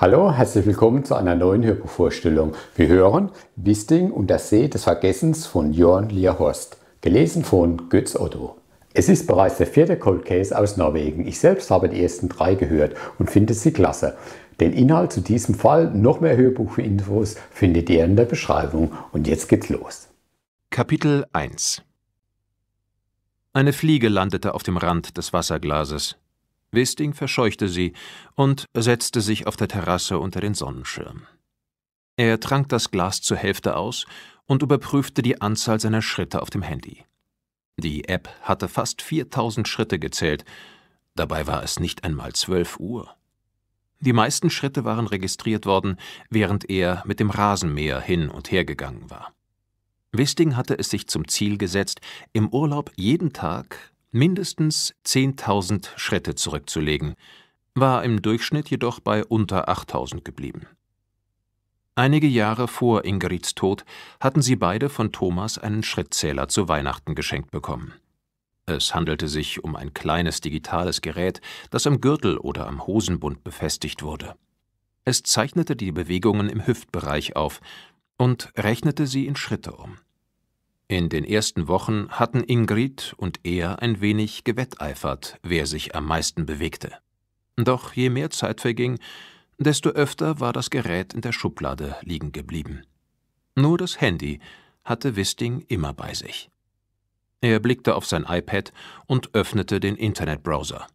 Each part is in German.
Hallo, herzlich willkommen zu einer neuen Hörbuchvorstellung. Wir hören Wisting und der See des Vergessens von Jörn Lierhorst, gelesen von Götz Otto. Es ist bereits der vierte Cold Case aus Norwegen. Ich selbst habe die ersten drei gehört und finde sie klasse. Den Inhalt zu diesem Fall, noch mehr Hörbuchinfos findet ihr in der Beschreibung. Und jetzt geht's los. Kapitel 1 Eine Fliege landete auf dem Rand des Wasserglases. Wisting verscheuchte sie und setzte sich auf der Terrasse unter den Sonnenschirm. Er trank das Glas zur Hälfte aus und überprüfte die Anzahl seiner Schritte auf dem Handy. Die App hatte fast 4000 Schritte gezählt, dabei war es nicht einmal 12 Uhr. Die meisten Schritte waren registriert worden, während er mit dem Rasenmäher hin und her gegangen war. Wisting hatte es sich zum Ziel gesetzt, im Urlaub jeden Tag mindestens 10.000 Schritte zurückzulegen, war im Durchschnitt jedoch bei unter 8.000 geblieben. Einige Jahre vor Ingrids Tod hatten sie beide von Thomas einen Schrittzähler zu Weihnachten geschenkt bekommen. Es handelte sich um ein kleines digitales Gerät, das am Gürtel oder am Hosenbund befestigt wurde. Es zeichnete die Bewegungen im Hüftbereich auf und rechnete sie in Schritte um. In den ersten Wochen hatten Ingrid und er ein wenig gewetteifert, wer sich am meisten bewegte. Doch je mehr Zeit verging, desto öfter war das Gerät in der Schublade liegen geblieben. Nur das Handy hatte Wisting immer bei sich. Er blickte auf sein iPad und öffnete den Internetbrowser.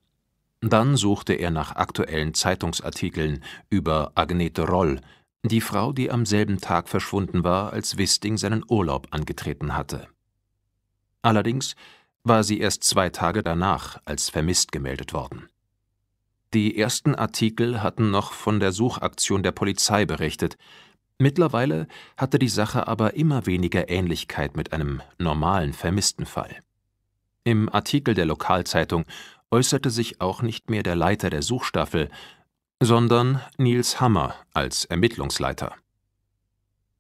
Dann suchte er nach aktuellen Zeitungsartikeln über Agnete Roll, die Frau, die am selben Tag verschwunden war, als Wisting seinen Urlaub angetreten hatte. Allerdings war sie erst zwei Tage danach als vermisst gemeldet worden. Die ersten Artikel hatten noch von der Suchaktion der Polizei berichtet, mittlerweile hatte die Sache aber immer weniger Ähnlichkeit mit einem normalen Vermisstenfall. Im Artikel der Lokalzeitung äußerte sich auch nicht mehr der Leiter der Suchstaffel, sondern Nils Hammer als Ermittlungsleiter.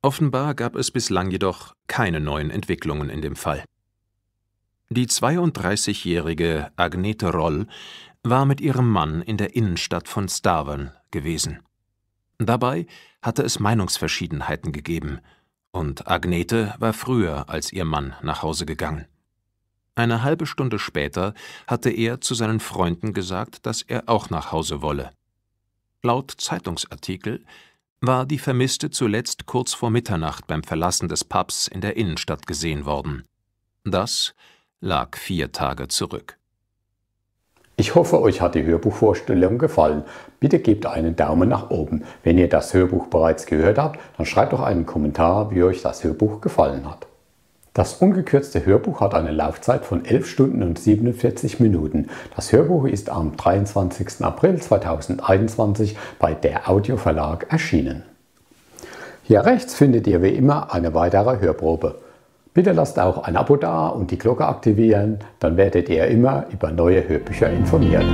Offenbar gab es bislang jedoch keine neuen Entwicklungen in dem Fall. Die 32-jährige Agnete Roll war mit ihrem Mann in der Innenstadt von Stavern gewesen. Dabei hatte es Meinungsverschiedenheiten gegeben, und Agnete war früher als ihr Mann nach Hause gegangen. Eine halbe Stunde später hatte er zu seinen Freunden gesagt, dass er auch nach Hause wolle. Laut Zeitungsartikel war die Vermisste zuletzt kurz vor Mitternacht beim Verlassen des Pubs in der Innenstadt gesehen worden. Das lag vier Tage zurück. Ich hoffe, euch hat die Hörbuchvorstellung gefallen. Bitte gebt einen Daumen nach oben. Wenn ihr das Hörbuch bereits gehört habt, dann schreibt doch einen Kommentar, wie euch das Hörbuch gefallen hat. Das ungekürzte Hörbuch hat eine Laufzeit von 11 Stunden und 47 Minuten. Das Hörbuch ist am 23. April 2021 bei der Audio Verlag erschienen. Hier rechts findet ihr wie immer eine weitere Hörprobe. Bitte lasst auch ein Abo da und die Glocke aktivieren, dann werdet ihr immer über neue Hörbücher informiert.